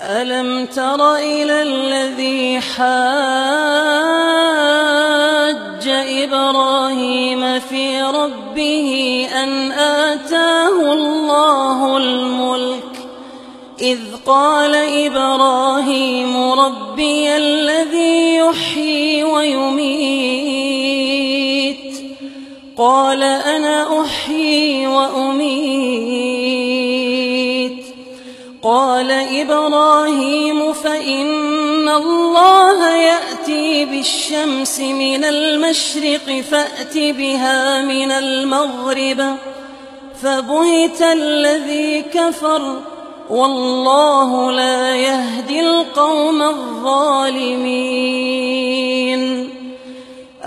ألم تر إلى الذي حاج إبراهيم في ربه أن آتاه الله الملك إذ قال إبراهيم ربي الذي يحيي ويميت قال أنا أحيي وأميت قال إبراهيم فإن الله يأتي بالشمس من المشرق فأت بها من المغرب فبهت الذي كفر والله لا يهدي القوم الظالمين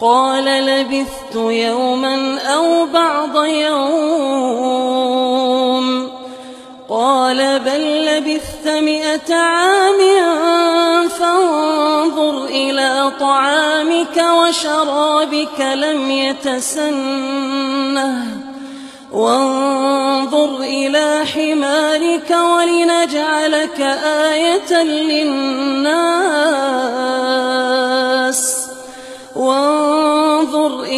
قال لبثت يوما أو بعض يوم. قال بل لبثت مئة عام فانظر إلى طعامك وشرابك لم يتسنه. وانظر إلى حمارك ولنجعلك آية للناس.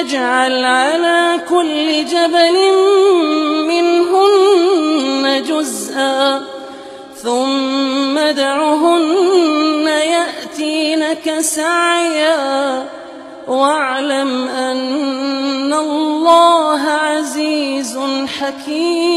اجعل على كل جبل منهن جزءا ثم ادعهن يأتينك سعيا. واعلم أن الله عزيز حكيم.